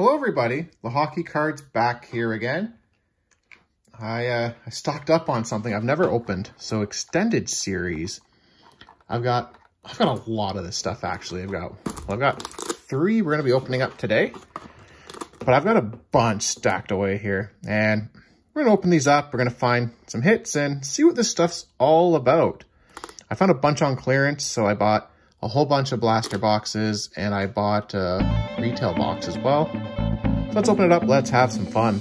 Hello, everybody. Lehocki Cards back here again. I, uh, I stocked up on something I've never opened. So extended series. I've got I've got a lot of this stuff actually. I've got well, I've got three we're gonna be opening up today, but I've got a bunch stacked away here, and we're gonna open these up. We're gonna find some hits and see what this stuff's all about. I found a bunch on clearance, so I bought a whole bunch of blaster boxes, and I bought a retail box as well. So let's open it up. Let's have some fun.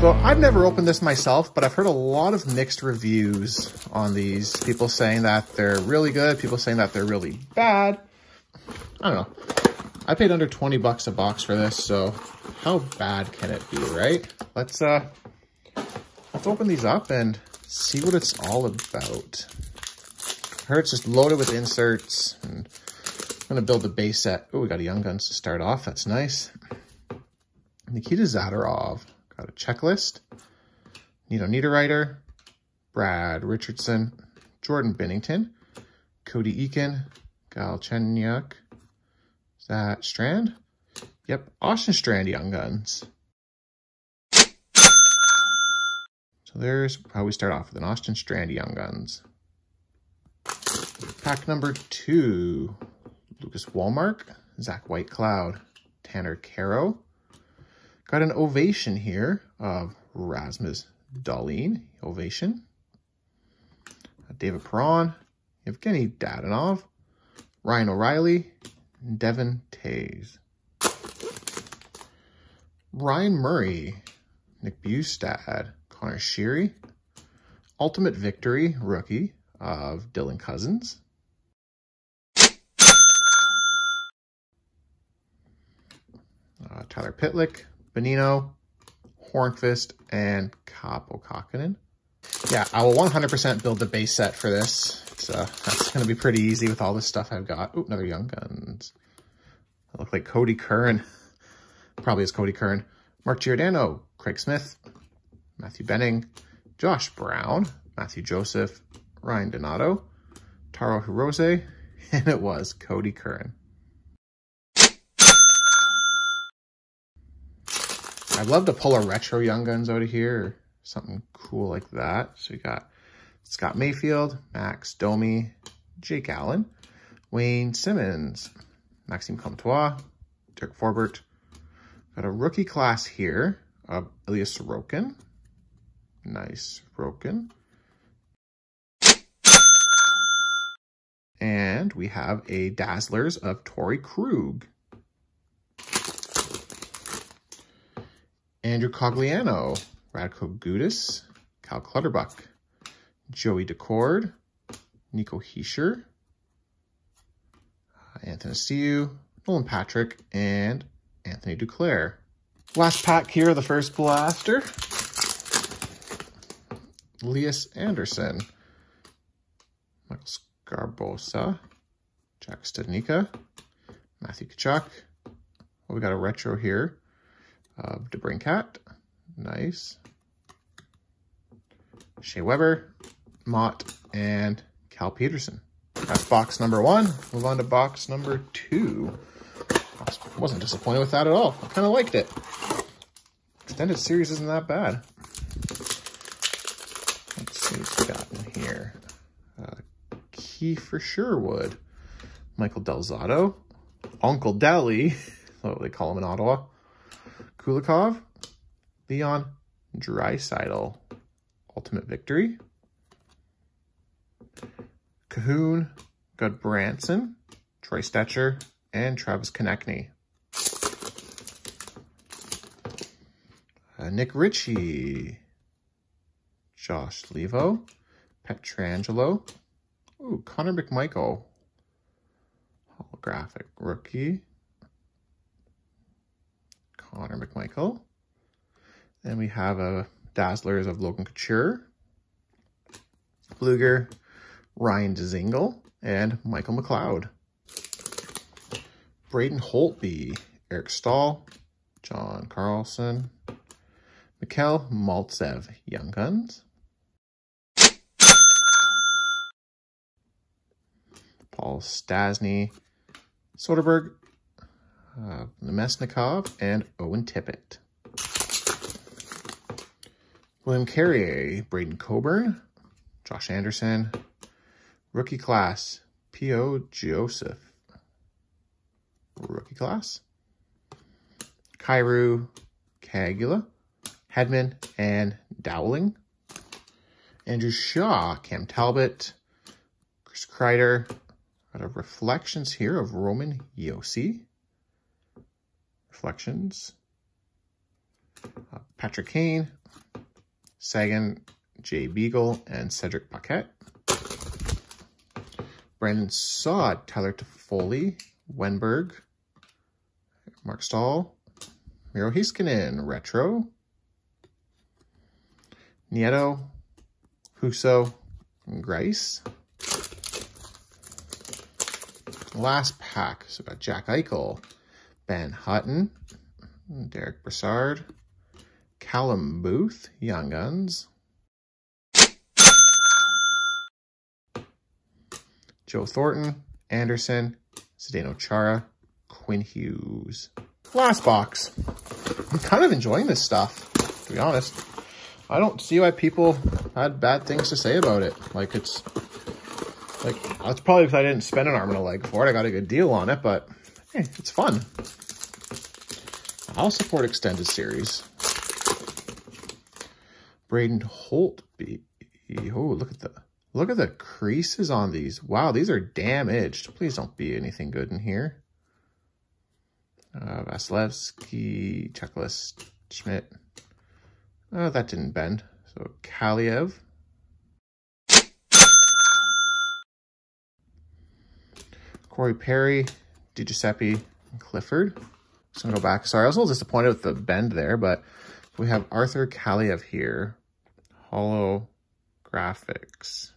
So I've never opened this myself, but I've heard a lot of mixed reviews on these. People saying that they're really good, people saying that they're really bad. I don't know. I paid under 20 bucks a box for this, so how bad can it be, right? Let's uh let's open these up and see what it's all about. I heard it's just loaded with inserts and I'm gonna build the base set. Oh, we got a Young Guns to start off. That's nice. Nikita Zadorov. Got a checklist. Nino Niederreiter, Brad Richardson, Jordan Binnington. Cody Eakin, Galchenyuk. Is that Strand? Yep, Austin Strand Young Guns. So there's how we start off with an Austin Strand Young Guns. Pack number two, Lucas Wallmark, Zach Whitecloud, Tanner Kero. Got an ovation here of Rasmus Dahlin, ovation. Uh, David Perron, Evgeny Dadonov, Ryan O'Reilly, Devin Toews. Ryan Murray, Nick Bjugstad, Connor Sheary, Ultimate Victory rookie of Dylan Cozens. Uh, Tyler Pitlick, Bonino, Hornqvist, and Kaapo Kahkonen. Yeah, I will 100% build the base set for this. It's, uh, that's going to be pretty easy with all this stuff I've got. Ooh, another Young Guns. I look like Cody Curran. Probably is Cody Curran. Mark Giordano, Craig Smith, Matthew Benning, Josh Brown, Matthew Joseph, Ryan Donato, Taro Hirose, and it was Cody Curran. I'd love to pull a retro Young Guns out of here or something cool like that. So we got Scott Mayfield, Max Domi, Jake Allen, Wayne Simmonds, Maxime Comtois, Dirk Forbert. Got a rookie class here of Elias Sorokin. Nice broken. And we have a Dazzlers of Torey Krug. Andrew Cogliano, Radko Gudas, Cal Clutterbuck, Joey Daccord, Nico Hischier, uh, Anthony Siu, Nolan Patrick, and Anthony Duclair. Last pack here, the first blaster. Lias Andersson, Michael Sgarbossa, Jack Studnicka, Matthew Tkachuk. Well, we got a retro here of DeBrincat. Nice. Shea Weber, Mott, and Cal Petersen. That's box number one. Move on to box number two. I wasn't disappointed with that at all. I kind of liked it. Extended series isn't that bad. Let's see what we got in here. Uh, Kiefer Sherwood, Michael Del Zotto, Uncle Deli, what they call him in Ottawa, Kulikov, Leon Draisaitl, Ultimate Victory, Cahoon, Gudbranson, Troy Stecher, and Travis Konecny. Uh, Nick Ritchie, Josh Leivo, Pietrangelo, ooh, Connor McMichael, holographic rookie, Connor McMichael. Then we have a Dazzlers of Logan Couture, Blueger, Ryan Dzingel, and Michael McLeod. Braden Holtby, Eric Staal, John Carlson, Mikhail Maltsev, Young Guns. Paul Stastny, Soderberg, uh, Namestnikov, and Owen Tippett. William Carrier, Braden Coburn, Josh Anderson, rookie class, P.O. Joseph, rookie class, Kyrou, Kagula, Hedman, and Dowling. Andrew Shaw, Cam Talbot, Chris Kreider. A reflections here of Roman Josi. Reflections. Uh, Patrick Kane, Sagan, Jay Beagle, and Cedric Paquette. Brandon Saad, Tyler Toffoli, Wennberg, Marc Staal, Miro Heiskanen, Retro, Nieto, Huso, Grice. Last pack, so we've got Jack Eichel, Ben Hutton, Derek Brassard, Callum Booth, Young Guns, Joe Thornton, Anderson, Zdeno Chara, Quinn Hughes. Last box. I'm kind of enjoying this stuff, to be honest. I don't see why people had bad things to say about it. Like, it's... Like, that's probably because I didn't spend an arm and a leg for it. I got a good deal on it, but hey, it's fun. I'll support extended series. Braden Holt. Oh, look at the look at the creases on these. Wow, these are damaged. Please don't be anything good in here. Uh, Vasilevskiy, checklist, Schmidt. Oh, that didn't bend. So Kaliyev. Corey Perry, DiGiuseppe, Clifford. So I'm gonna go back. Sorry, I was a little disappointed with the bend there, but we have Arthur Kaliyev here. Hollow graphics.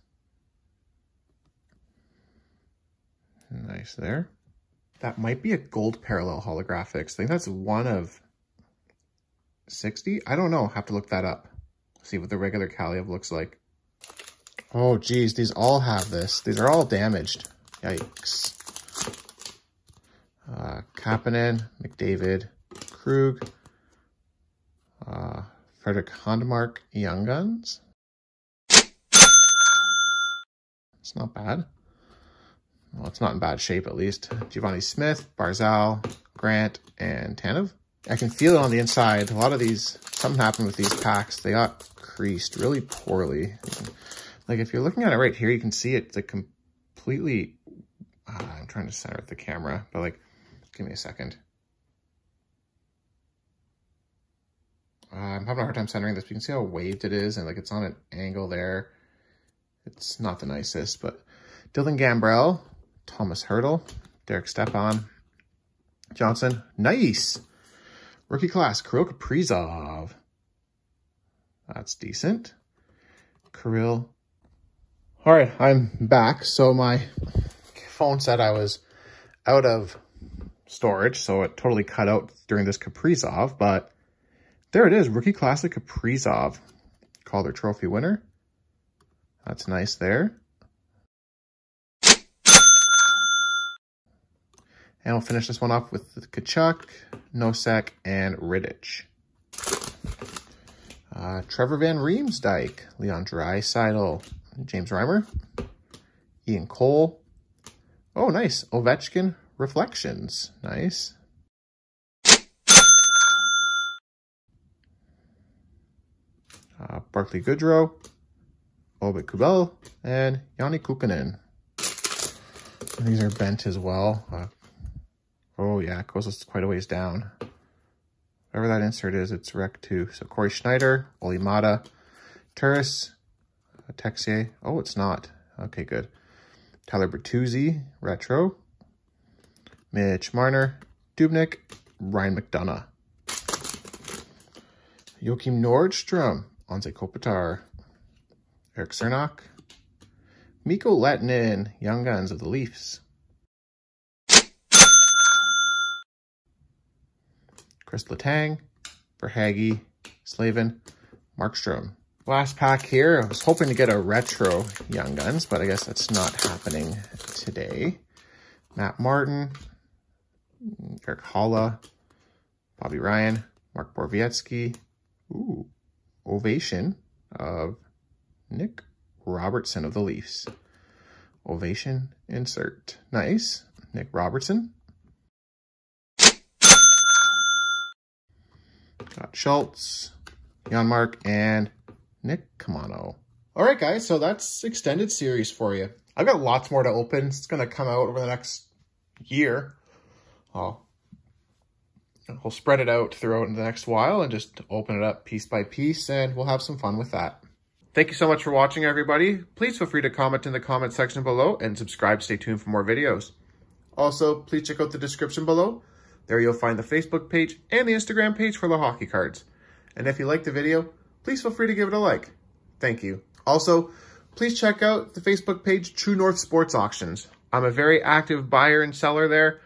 Nice there. That might be a gold parallel holographics. I think that's one of 60. I don't know. Have to look that up. See what the regular Kaliyev looks like. Oh, geez. These all have this. These are all damaged. Yikes. Uh, Kapanen, McDavid, Krug, uh, Fredrik Handemark, Young Guns. It's not bad. Well, it's not in bad shape, at least. Givani Smith, Barzal, Grant, and Tanev. I can feel it on the inside. A lot of these, something happened with these packs. They got creased really poorly. Like, if you're looking at it right here, you can see it, like, completely... Uh, I'm trying to center the camera, but, like, give me a second. Uh, I'm having a hard time centering this. You can see how waved it is, and, like, it's on an angle there. It's not the nicest, but Dylan Gambrell, Tomas Hertl, Derek Stepan, Johnson. Nice. Rookie class, Kirill Kaprizov. That's decent. Kirill. All right, I'm back. So my phone said I was out of storage, so it totally cut out during this Kaprizov, but there it is, Rookie Classic Kaprizov, Calder Trophy winner. That's nice there. And we'll finish this one off with Tkachuk, Nosek, and Rittich. Uh, Trevor Van Riemsdyk, Leon Draisaitl, James Reimer, Ian Cole. Oh, nice. Ovechkin Reflections. Nice. Uh, Goodrow, Obit Kubel, and Yanni Kukkonen. These are bent as well. Uh, Oh yeah, goes quite a ways down. Whatever that insert is, it's rec too. So Cory Schneider, Olli Maatta, Turris, Texier. Oh, it's not. Okay, good. Tyler Bertuzzi, retro. Mitch Marner, Dubnyk, Ryan McDonagh. Joakim Nordstrom, Anze Kopitar, Eric Cernak, Mikko Lehtonen, Young Guns of the Leafs. Chris Letang, Verhaeghe, Slavin, Markstrom. last pack here. I was hoping to get a retro Young Guns, but I guess that's not happening today. Matt Martin, Erik Haula, Bobby Ryan, Mark Borowiecki. Ooh, ovation of Nick Robertson of the Leafs. Ovation insert. Nice. Nick Robertson. Got Schultz, Janmark, and Nick Caamano. All right, guys, so that's extended series for you. I've got lots more to open. It's going to come out over the next year. I'll, we'll spread it out throughout the next while and just open it up piece by piece, and we'll have some fun with that. Thank you so much for watching, everybody. Please feel free to comment in the comment section below and subscribe. Stay tuned for more videos. Also, please check out the description below. There you'll find the Facebook page and the Instagram page for Lehocki Cards. And if you liked the video, please feel free to give it a like. Thank you. Also, please check out the Facebook page True North Sports Auctions. I'm a very active buyer and seller there.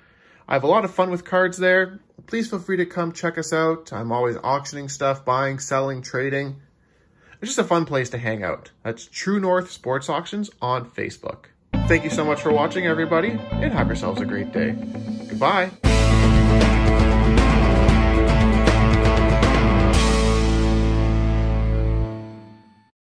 I have a lot of fun with cards there. Please feel free to come check us out. I'm always auctioning stuff, buying, selling, trading. It's just a fun place to hang out. That's True North Sports Auctions on Facebook. Thank you so much for watching, everybody, and have yourselves a great day. Goodbye.